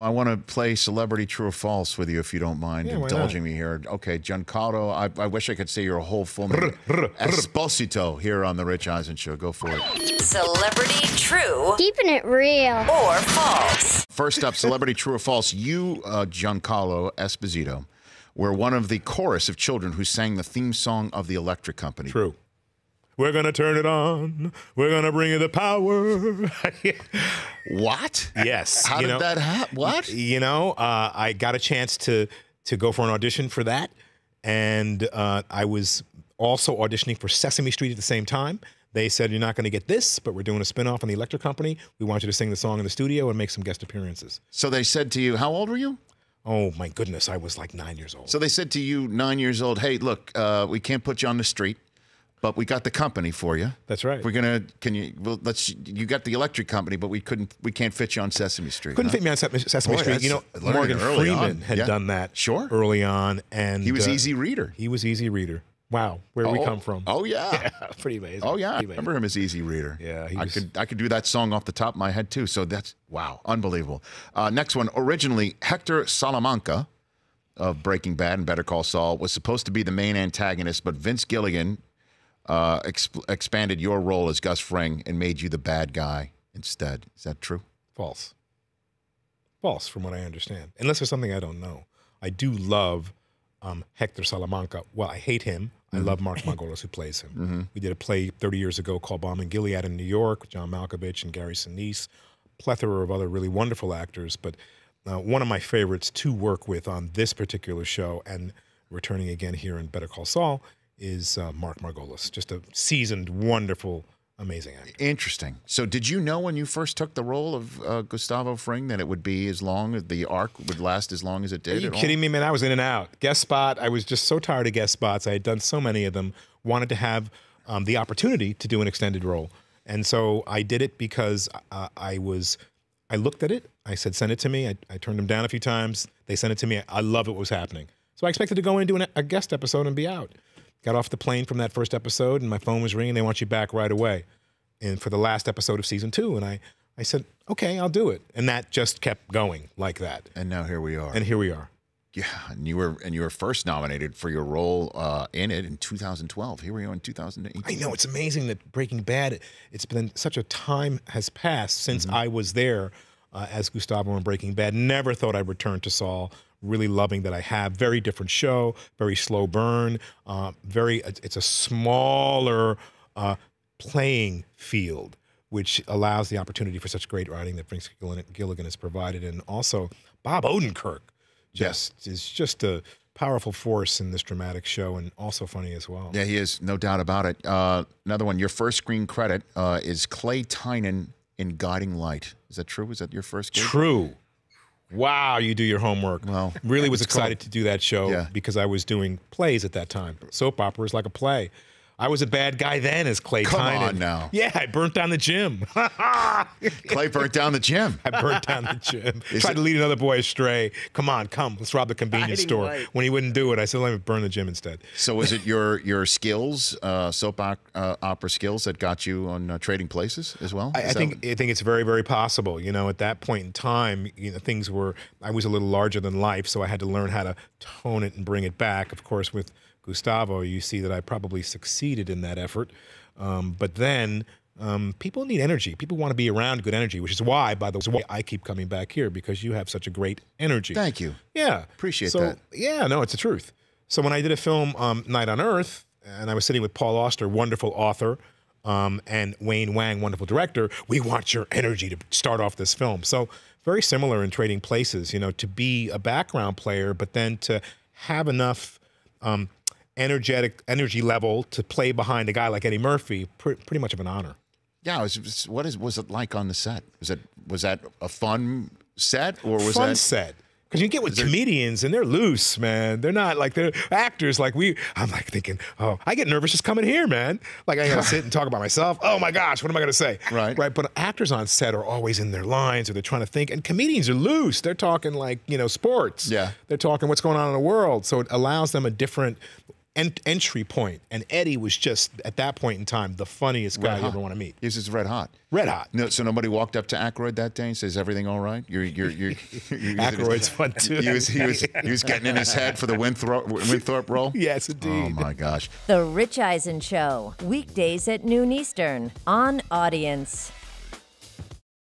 I want to play Celebrity True or False with you if you don't mind Yeah, why indulging me here. Okay, Giancarlo, I, I wish I could say your whole full name. Esposito here on The Rich Eisen Show. Go for it. Celebrity true Keeping it real. or false? First up, Celebrity True or False. You, uh, Giancarlo Esposito, were one of the chorus of children who sang the theme song of the Electric Company. True. We're gonna turn it on. We're gonna bring you the power. What? yes. How did know, that happen? What? You know, uh, I got a chance to to go for an audition for that, and uh, I was also auditioning for Sesame Street at the same time. They said you're not going to get this, but we're doing a spinoff on the Electric Company. We want you to sing the song in the studio and make some guest appearances. So they said to you, how old were you? Oh my goodness, I was like nine years old. So they said to you, nine years old, hey, look, uh, we can't put you on the street, but we got the company for you. That's right. We're gonna. Can you? Well, let's. You got the electric company, but we couldn't. We can't fit you on Sesame Street. Couldn't huh? fit me on Ses- Sesame Boy, Street. You know, Morgan Freeman on. had Yeah. done that Sure. early on, and He was uh, easy reader. He was easy reader. Wow, where did we Oh, come from? Oh yeah. yeah, pretty amazing. Oh yeah, I remember him as Easy Reader. Yeah, I was- could I could do that song off the top of my head too. So that's wow, unbelievable. Uh, next one, originally Hector Salamanca of Breaking Bad and Better Call Saul was supposed to be the main antagonist, but Vince Gilligan uh, exp- expanded your role as Gus Fring and made you the bad guy instead. Is that true? False. False, from what I understand. Unless there's something I don't know. I do love um, Hector Salamanca. Well, I hate him. I love Mark Margolis, who plays him. We did a play 30 years ago called Balm in Gilead in New York with John Malkovich and Gary Sinise, plethora of other really wonderful actors. But uh, one of my favorites to work with on this particular show and returning again here in Better Call Saul is uh, Mark Margolis. Just a seasoned, wonderful, amazing actor. Interesting. So, did you know when you first took the role of uh, Gustavo Fring that it would be as long as the arc would last as long as it did? Are you at all? kidding me, man? I was in and out. Guest spot. I was just so tired of guest spots. I had done so many of them. Wanted to have um, the opportunity to do an extended role, and so I did it because uh, I was. I looked at it. I said, "Send it to me." I, I turned them down a few times. They sent it to me. I love what was happening. So I expected to go in and do an, a guest episode and be out. Got off the plane from that first episode, and my phone was ringing. They want you back right away, and for the last episode of season two. And I, I said, "Okay, I'll do it." And that just kept going like that. And now here we are. And here we are. Yeah, and you were and you were first nominated for your role uh, in it in 2012. Here we are in 2018. I know it's amazing that Breaking Bad. It's been such a time has passed since Mm-hmm. I was there uh, as Gustavo in Breaking Bad. Never thought I'd return to Saul. Really loving that I have. Very different show. Very slow burn. Uh, very. It's a smaller uh, playing field, which allows the opportunity for such great writing that Vince Gilligan Gilligan has provided, and also Bob Odenkirk. Just is just a powerful force in this dramatic show, and also funny as well. Yeah, he is, no doubt about it. Uh, another one. Your first screen credit uh, is Clay Tynan in Guiding Light. Is that true? Is that your first? Gig? True. Wow, you do your homework. Well, really was excited to do that show Yeah. because I was doing plays at that time. Soap opera is like a play. I was a bad guy then as Clay Come Tynan. on now. Yeah, I burnt down the gym. Clay burnt down the gym. I burnt down the gym. Is Tried it- to lead another boy astray. Come on, come, let's rob the convenience Guiding store. light. When he wouldn't do it, I said, let me burn the gym instead. So was it your your skills, uh, soap op- uh, opera skills, that got you on uh, Trading Places as well? I, I Is that- think I think it's very very possible. You know, at that point in time, you know, things were. I was a little larger than life, so I had to learn how to tone it and bring it back. Of course, with Gustavo, you see that I probably succeeded in that effort. Um, but then. Um, people need energy. People want to be around good energy, which is why, by the way, I keep coming back here because you have such a great energy. Thank you. Yeah. Appreciate so, that. Yeah, no, it's the truth. So when I did a film, um, Night on Earth, and I was sitting with Paul Auster, wonderful author, um, and Wayne Wang, wonderful director, we want your energy to start off this film. So very similar in Trading Places, you know, to be a background player, but then to have enough um, energetic energy level to play behind a guy like Eddie Murphy, pr- pretty much of an honor. Yeah. Was, was- what is was it like on the set? Was it was that a fun set or was fun that set. Because you get with comedians and they're loose, man. They're not like they're actors like we. I'm like thinking, oh, I get nervous just coming here, man. Like I gotta sit and talk about myself. Oh my gosh, what am I gonna say? Right. right. But actors on set are always in their lines or they're trying to think. And comedians are loose. They're talking like you know sports. Yeah. They're talking what's going on in the world. So it allows them a different ent- entry point, and Eddie was just at that point in time the funniest guy you ever want to meet. He was just red hot. Red hot. No, so nobody walked up to Aykroyd that day and says everything all right. You're you're you're. you're Aykroyd's fun too. He was he was he was getting in his head for the Winthrop Winthrop role. Yes, indeed. Oh my gosh. The Rich Eisen Show, weekdays at noon Eastern on Audience.